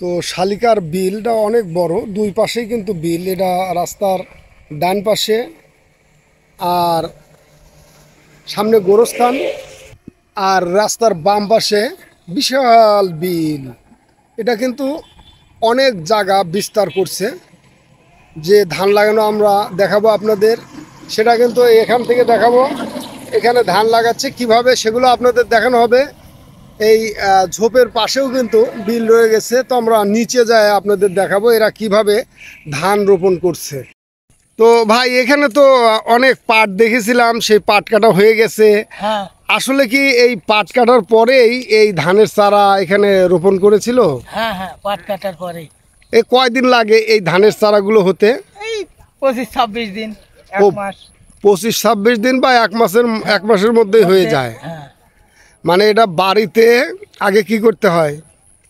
তো শালিকার বিলটা অনেক বড়, দুই পাশেই কিন্তু বিল, এটা রাস্তার ডান পাশে। আর সামনে গোরস্থান, আর রাস্তার বাম পাশে বিশাল বিল। এটা কিন্তু অনেক জায়গা বিস্তার করছে। যে ধান লাগানো আমরা দেখাবো আপনাদের, সেটা কিন্তু এখান থেকে দেখাবো। এখানে ধান লাগাচ্ছে, কীভাবে সেগুলো আপনাদের দেখানো হবে। এই ঝোপের পাশেও কিন্তু বিল রয়ে গেছে। তো আমরা নিচে যায় আপনাদের দেখাবো এরা কীভাবে ধান রোপণ করছে। তো ভাই এখানে তো অনেক পাট দেখেছিলাম সেই পাট কাটা হয়ে গেছে। হ্যাঁ। আসলে কি এই পাট কাটার পরেই এই ধানের চারা এখানে রোপণ করেছিল? হ্যাঁ হ্যাঁ পাট কাটার পরে এ কয়দিন লাগে এই ধানের চারাগুলো হতে? এই পঁচিশ ছাব্বিশ দিন পঁচিশ ছাব্বিশ দিন বা এক মাসের এক মাসের মধ্যেই হয়ে যায়। হ্যাঁ। মানে এটা বাড়িতে আগে কি করতে হয়?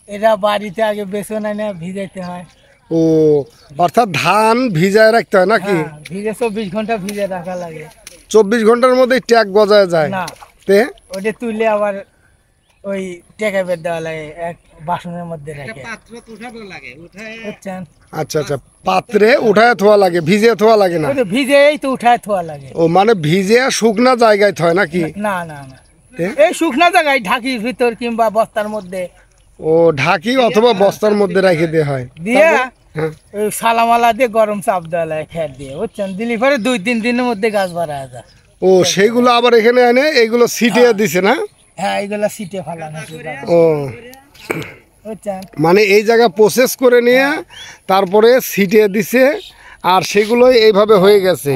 এটা বাড়িতে আগে বেসন এনে ভিজাইতে হয়। ও অর্থাৎ ধান ভিজায় রাখতে হয় নাকি? হ্যাঁ, ভিজে চব্বিশ ঘণ্টা ভিজে রাখা লাগে। চব্বিশ ঘণ্টার মধ্যেই ট্যাগ গজায় যায়। না তে? ওটা তুলে আবার ওই টেকা বের দেওয়া লাগে এক বাসনের মধ্যে রেখে। আচ্ছা আচ্ছা পাত্রে উঠায় থোয়া লাগে ভিজে থোয়া লাগে না? ভিজেই তো উঠায় থোয়া লাগে। ও মানে ভিজে শুকনা জায়গায় থয় নাকি? না না না? এই শুকনা জায়গায় ঢাকির ভিতর কিংবা বস্তার মধ্যে। ও ঢাকি অথবা বস্তার মধ্যে রেখে দেওয়া হয়। দিয়ে হ্যাঁ। সালামালা দিয়ে গরম চাপ দেওয়া লাগে খের দিয়ে বুঝছেন? দিলি পরে দুই তিন দিনের মধ্যে গাছ বাড়া যায়। ও সেইগুলো আবার এখানে এনে এইগুলো ছিটিয়ে দিছে না? হ্যাঁ এইগুলা সিটে ফালানো ও। মানে এই জায়গা প্রসেস করে নিয়ে তারপরে ছিটিয়ে দিছে আর সেগুলোই এইভাবে হয়ে গেছে।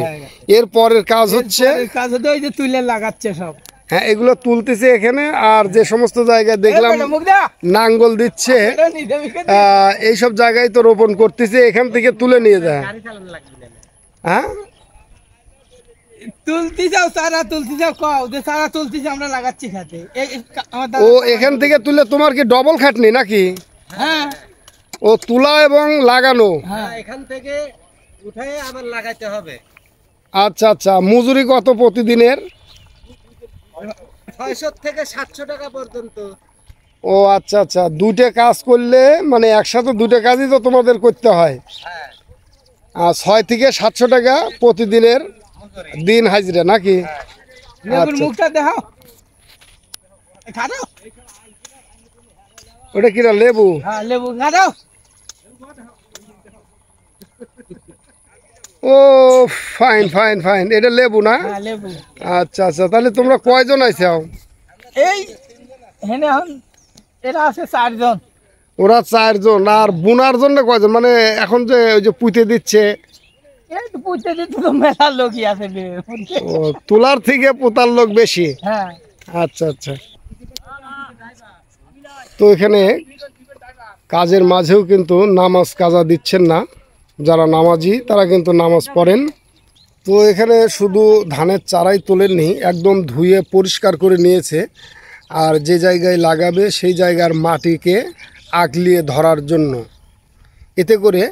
এর পরের কাজ হচ্ছে কাজ হতে ওই যে তুলে লাগাচ্ছে সব। হ্যাঁ এগুলো তুলতেছে এখানে আর যে সমস্ত জায়গায় দেখলাম এই নাঙ্গল দিচ্ছে। আহ, এইসব জায়গায় তো রোপণ করতেছে এখান থেকে তুলে নিয়ে যায়। হ্যাঁ? তুলতে যাও সারা তুলতে যাও কও যে সারা তুলতেছে আমরা লাগাচ্ছি খাতে। এই এই কা- আমার ও এখান থেকে তুলে তোমার কি ডবল খাটনি নাকি? হ্যাঁ। ও তুলা এবং লাগানো। হ্যাঁ এখান থেকে উঠে আবার লাগাইতে হবে। আচ্ছা আচ্ছা মজুরি কত প্রতিদিনের? ছয়শো থেকে সাতশো টাকা পর্যন্ত। ও আচ্ছা আচ্ছা। দুইটা কাজ করলে মানে একসাথে দুটো কাজই তো তোমাদের করতে হয়। হ্যাঁ। আর ছয় থেকে সাতশো টাকা প্রতিদিনের দিন হাজিরা নাকি? লেবুর আচ্ছা। ওটা কিরা লেবু? হ্যাঁ লেবু। ও ফাইন ফাইন ফাইন এটা লেবু না? হ্যাঁ লেবু। আচ্ছা আচ্ছা তাহলে তোমরা কয়জন আইছাও এই হেনে এরা আছে চারজন। ওরা চারজন আর বোনার জন্য কয়জন? মানে এখন যে ওই যে পুঁতে দিচ্ছে। এই তো পুঁতে দিতে তো মেলা লোকই আছে ও তোলার থেকে পোতার লোক বেশি? হ্যাঁ। আচ্ছা আচ্ছা। তো এখানে কাজের মাঝেও কিন্তু নামাজ কাজা দিচ্ছেন না। যারা নামাজি, তারা কিন্তু নামাজ পড়েন। তো এখানে শুধু ধানের চারাই তোলেননি, একদম ধুয়ে পরিষ্কার করে নিয়েছে। আর যে জায়গায় লাগাবে, সেই জায়গার মাটিকে আগলিয়ে ধরার জন্য। এতে করে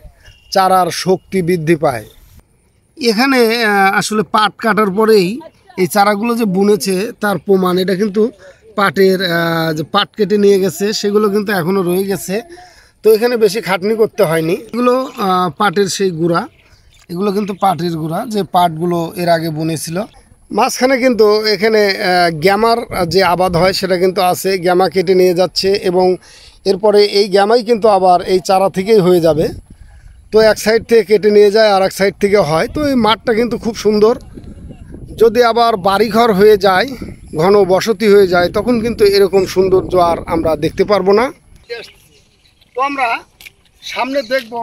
চারার শক্তি বৃদ্ধি পায়। এখানে আসলে পাট কাটার পরেই এই চারাগুলো যে বুনেছে, তার প্রমাণ এটা কিন্তু পাটের যে পাট কেটে নিয়ে গেছে, সেগুলো কিন্তু এখনও রয়ে গেছে। তো এখানে বেশি খাটনি করতে হয়নি। এগুলো পাটের সেই গুঁড়া। এগুলো কিন্তু পাটের গুঁড়া, যে পাটগুলো এর আগে বুনেছিল। মাঝখানে কিন্তু এখানে গ্যামার যে আবাদ হয়, সেটা কিন্তু আছে। গ্যামা কেটে নিয়ে যাচ্ছে এবং এরপরে এই গ্যামাই কিন্তু আবার এই চারা থেকেই হয়ে যাবে। তো এক সাইড থেকে কেটে নিয়ে যায়, আর এক সাইড থেকে হয়। তো এই মাঠটা কিন্তু খুব সুন্দর। যদি আবার বাড়িঘর হয়ে যায়, ঘন বসতি হয়ে যায়, তখন কিন্তু এরকম সৌন্দর্য আর আমরা দেখতে পারব না। তো আমরা সামনে দেখব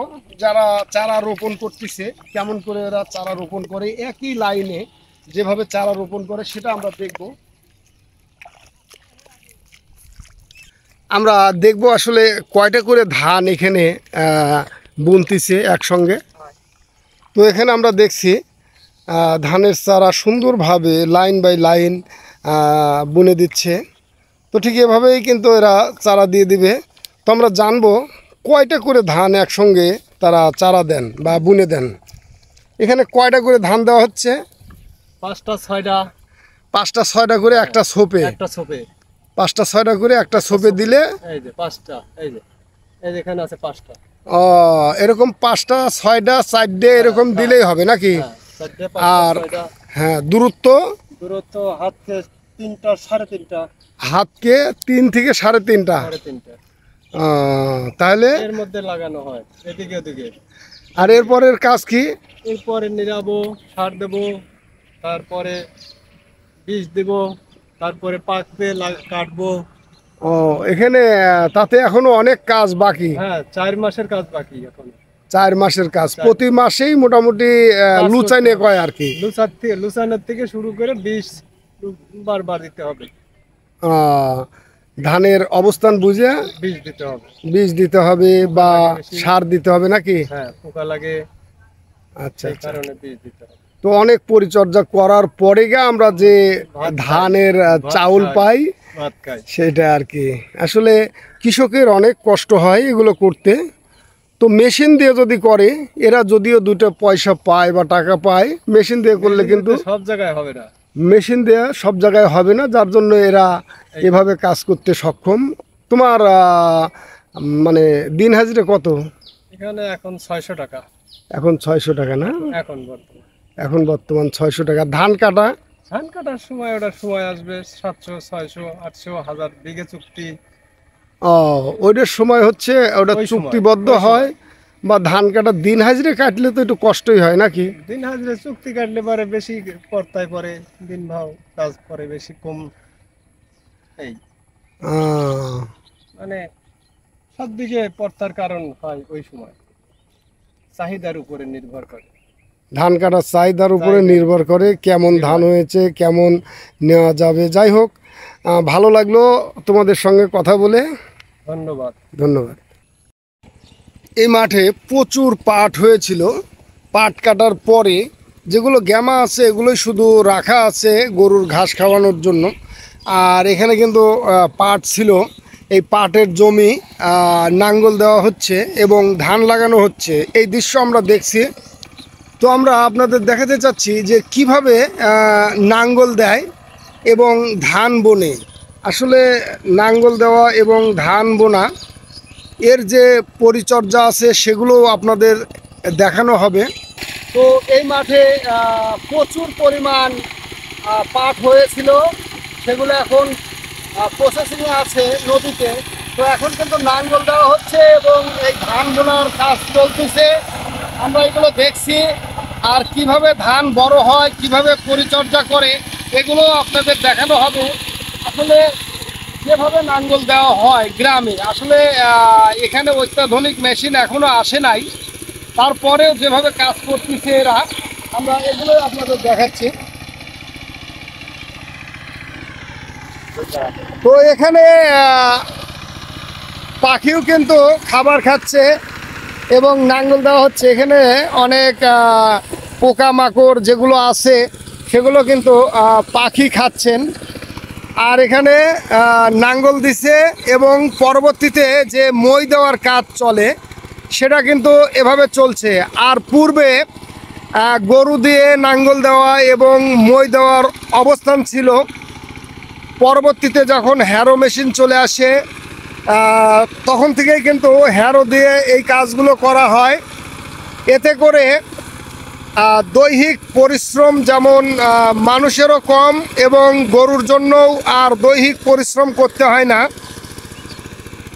যারা চারা রোপণ করতেছে, কেমন করে এরা চারা রোপণ করে, একই লাইনে যেভাবে চারা রোপণ করে সেটা আমরা দেখব। আমরা দেখব আসলে কয়টা করে ধান এখানে বুনতিছে একসঙ্গে। তো এখানে আমরা দেখছি ধানের চারা সুন্দরভাবে লাইন বাই লাইন বুনে দিচ্ছে। তো ঠিক এভাবেই কিন্তু এরা চারা দিয়ে দিবে। তো আমরা জানব কয়টা করে ধান একসঙ্গে তারা চারা দেন বা বুনে দেন। এখানে কয়টা করে ধান দেওয়া হচ্ছে? পাঁচটা ছয়টা। পাঁচটা ছয়টা করে একটা ছোপে। একটা ছোপে। পাঁচটা ছয়টা করে একটা ছোপে দিলে? এই যে পাঁচটা এই যে। এই যেখানে আছে পাঁচটা। ও এরকম পাঁচটা ছয়টা চারটে এরকম দিলেই হবে নাকি? হ্যাঁ আর হ্যাঁ দূরত্ব? দূরত্ব হাত থেকে তিনটা সাড়ে তিনটা। হাতকে তিন থেকে সাড়ে তিনটা। সাড়ে তিনটা। তাহলে? এর মধ্যে লাগানো হয় এদিকে ওদিকে। আর এরপরের কাজ কি? এরপরে নিরাবো সার দেব তারপরে বীজ দেব তারপরে পাকবে কাটবো। ও এখানে তাতে এখনও অনেক কাজ বাকি? হ্যাঁ চার মাসের কাজ বাকি এখন। চার মাসের কাজ। প্রতি মাসেই মোটামুটি লুচাইনে কয় আর কি? লুসার থেকে লুসানের থেকে শুরু করে বীজ বারবার দিতে হবে। আহ, ধানের অবস্থান বুঝে বীজ দিতে হবে। বীজ দিতে হবে বা সার দিতে হবে নাকি? হ্যাঁ পোকা লাগে আচ্ছা আচ্ছা। কারণে বীজ দিতে হবে। তো অনেক পরিচর্যা করার পরে গিয়ে আমরা যে ধানের চাউল পাই সেটা আর কি। আসলে কৃষকের অনেক কষ্ট হয় এগুলো করতে। তো মেশিন দিয়ে যদি করে এরা যদিও দুটো পয়সা পায় বা টাকা পায় মেশিন দিয়ে করলে কিন্তু সব জায়গায় হবে না। মেশিন দিয়ে সব জায়গায় হবে না যার জন্য এরা এভাবে কাজ করতে সক্ষম। তোমার মানে দিন হাজিরে কত? এখানে এখন ছয়শো টাকা। এখন ছয়শো টাকা না? এখন বর্তমান। এখন বর্তমান ছয়শো টাকা। ধান কাটা? ধান কাটার সময় ওটার সময় আসবে সাতশো ছয়শো আটশো হাজার বিঘে চুক্তি। ও ওইটার সময় হচ্ছে ওটা চুক্তিবদ্ধ হয়। বা ধান কাটার দিন হাজিরে কাটলে তো একটু কষ্টই হয় নাকি? দিন হাজিরে চুক্তি কাটলে পরে বেশি পড়তায় পরে দিন ভাও কাজ পরে বেশি কম। এই। মানে সব দিকে পড়তার কারণ হয় ওই সময়। চাহিদার উপরে নির্ভর করে। ধান কাটার চাহিদার উপরে নির্ভর করে কেমন ধান হয়েছে কেমন নেওয়া যাবে। যাই হোক ভালো লাগল তোমাদের সঙ্গে কথা বলে। ধন্যবাদ। ধন্যবাদ। এই মাঠে প্রচুর পাট হয়েছিল। পাট কাটার পরে যেগুলো গ্যামা আছে, এগুলোই শুধু রাখা আছে গরুর ঘাস খাওয়ানোর জন্য। আর এখানে কিন্তু পাট ছিল। এই পাটের জমি নাঙ্গল দেওয়া হচ্ছে এবং ধান লাগানো হচ্ছে। এই দৃশ্য আমরা দেখছি। তো আমরা আপনাদের দেখাতে চাচ্ছি যে কীভাবে নাঙ্গল দেয় এবং ধান বোনে। আসলে নাঙ্গল দেওয়া এবং ধান বোনা এর যে পরিচর্যা আছে সেগুলো আপনাদের দেখানো হবে। তো এই মাঠে প্রচুর পরিমাণ পাট হয়েছিল। সেগুলো এখন প্রসেসিংয়ে আছে নদীতে। তো এখন কিন্তু নাঙ্গল দেওয়া হচ্ছে এবং এই ধান বোনার কাজ চলতেছে। আমরা এগুলো দেখছি। আর কীভাবে ধান বড় হয়, কীভাবে পরিচর্যা করে, এগুলো আপনাদের দেখানো হবে। আসলে যেভাবে নাঙ্গল দেওয়া হয় গ্রামে, আসলে এখানে অত্যাধুনিক মেশিন এখনও আসে নাই। তারপরেও যেভাবে কাজ করতেছে এরা, আমরা এগুলো আপনাদের দেখাচ্ছি। তো এখানে পাখিও কিন্তু খাবার খাচ্ছে এবং নাঙ্গল দেওয়া হচ্ছে। এখানে অনেক পোকামাকড় যেগুলো আছে, সেগুলো কিন্তু পাখি খাচ্ছেন। আর এখানে নাঙ্গল দিছে এবং পরবর্তীতে যে মই দেওয়ার কাজ চলে, সেটা কিন্তু এভাবে চলছে। আর পূর্বে গরু দিয়ে নাঙ্গল দেওয়া এবং মই দেওয়ার অবস্থান ছিল। পরবর্তীতে যখন হ্যারো মেশিন চলে আসে তখন থেকেই কিন্তু হ্যারো দিয়ে এই কাজগুলো করা হয়। এতে করে দৈহিক পরিশ্রম যেমন মানুষেরও কম এবং গরুর জন্যও আর দৈহিক পরিশ্রম করতে হয় না।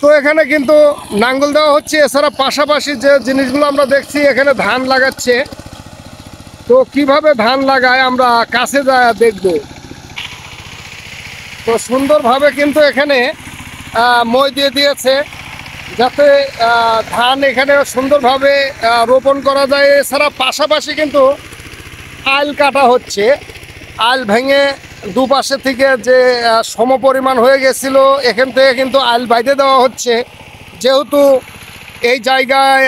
তো এখানে কিন্তু নাঙ্গল দেওয়া হচ্ছে। এছাড়া পাশাপাশি যে জিনিসগুলো আমরা দেখছি, এখানে ধান লাগাচ্ছে। তো কীভাবে ধান লাগায় আমরা কাছে যা দেখব। তো সুন্দরভাবে কিন্তু এখানে মই দিয়ে দিয়েছে। যাতে ধান এখানে সুন্দরভাবে রোপণ করা যায়। এছাড়া পাশাপাশি কিন্তু আইল কাটা হচ্ছে। আইল ভেঙে দুপাশে থেকে যে সমপরিমাণ হয়ে গেছিল, এখান থেকে কিন্তু আইল বাইতে দেওয়া হচ্ছে। যেহেতু এই জায়গায়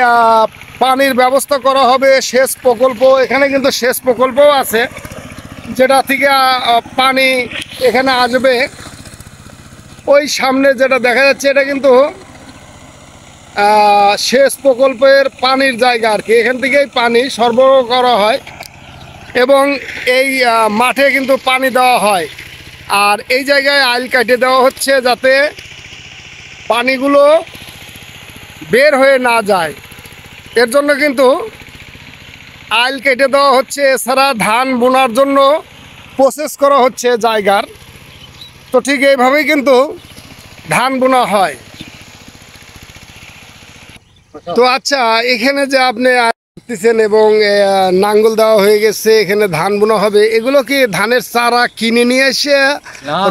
পানির ব্যবস্থা করা হবে, সেচ প্রকল্প, এখানে কিন্তু সেচ প্রকল্পও আছে, যেটা থেকে পানি এখানে আসবে। ওই সামনে যেটা দেখা যাচ্ছে, এটা কিন্তু সেচ প্রকল্পের পানির জায়গা আর কি। এখান থেকেই পানি সরবরাহ করা হয় এবং এই মাঠে কিন্তু পানি দেওয়া হয়। আর এই জায়গায় আইল কাটে দেওয়া হচ্ছে যাতে পানিগুলো বের হয়ে না যায়। এর জন্য কিন্তু আইল কেটে দেওয়া হচ্ছে। এছাড়া ধান বোনার জন্য প্রসেস করা হচ্ছে জায়গার। তো ঠিক এইভাবেই কিন্তু ধান বোনা হয়। তো আচ্ছা এখানে যে আপনি দিচ্ছেন এবং নাঙ্গল দেওয়া হয়ে গেছে এখানে ধান বোনা হবে এগুলো কি ধানের চারা কিনে নিয়ে এসে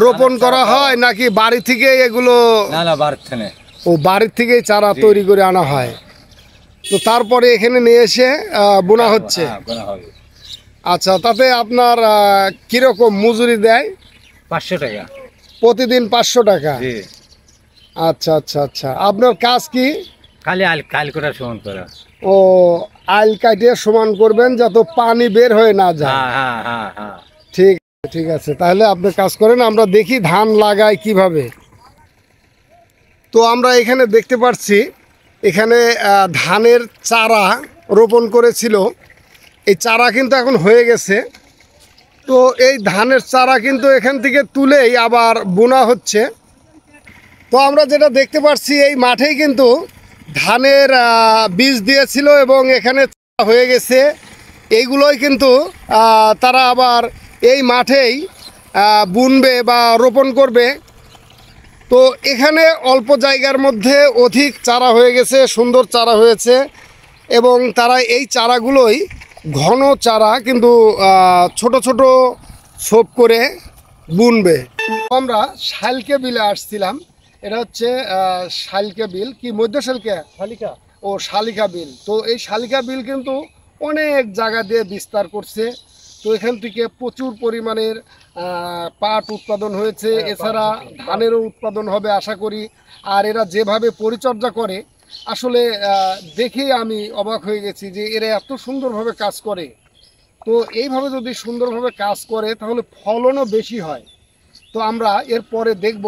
রোপণ করা হয় নাকি বাড়ি থেকে এগুলো না না বাড়ছে না ও বাড়ির থেকেই চারা তৈরি করে আনা হয়? তো তারপরে এখানে নিয়ে এসে বোনা হচ্ছে। হ্যাঁ, আচ্ছা তাতে আপনার কীরকম মজুরি দেয়? পাঁচশো টাকা। প্রতিদিন পাঁচশো টাকা? আচ্ছা আচ্ছা আচ্ছা। আপনার কাজ কি? খালি আল কাল করা সমান করা। ও আইল কাটিয়ে সমান করবেন যাতে পানি বের হয়ে না যায়। হ্যাঁ হ্যাঁ হ্যাঁ হ্যাঁ। ঠিক ঠিক আছে। তাহলে আপনি কাজ করেন আমরা দেখি ধান লাগায় কীভাবে। তো আমরা এখানে দেখতে পাচ্ছি এখানে ধানের চারা রোপণ করেছিল। এই চারা কিন্তু এখন হয়ে গেছে। তো এই ধানের চারা কিন্তু এখান থেকে তুলেই আবার বোনা হচ্ছে। তো আমরা যেটা দেখতে পাচ্ছি এই মাঠেই কিন্তু ধানের বীজ দিয়েছিল এবং এখানে হয়ে গেছে। এইগুলোই কিন্তু তারা আবার এই মাঠেই বুনবে বা রোপণ করবে। তো এখানে অল্প জায়গার মধ্যে অধিক চারা হয়ে গেছে, সুন্দর চারা হয়েছে এবং তারা এই চারাগুলোই ঘন চারা কিন্তু ছোট ছোট ছোপ করে বুনবে। আমরা শালকে বিলে আসছিলাম। এটা হচ্ছে শালিকা বিল। কি মধ্য শালিকা? শালিকা। ও শালিকা বিল। তো এই শালিকা বিল কিন্তু অনেক জায়গা দিয়ে বিস্তার করছে। তো এখান থেকে প্রচুর পরিমাণের পাট উৎপাদন হয়েছে। এছাড়া ধানেরও উৎপাদন হবে আশা করি। আর এরা যেভাবে পরিচর্যা করে আসলে দেখেই আমি অবাক হয়ে গেছি যে এরা এত সুন্দরভাবে কাজ করে। তো এইভাবে যদি সুন্দরভাবে কাজ করে তাহলে ফলনও বেশি হয়। তো আমরা এরপরে দেখব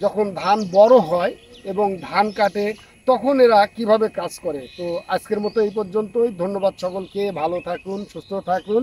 যখন ধান বড় হয় এবং ধান কাটে, তখন এরা কীভাবে কাজ করে? তো আজকের মতো এই পর্যন্তই। ধন্যবাদ সকলকে। ভালো থাকুন, সুস্থ থাকুন।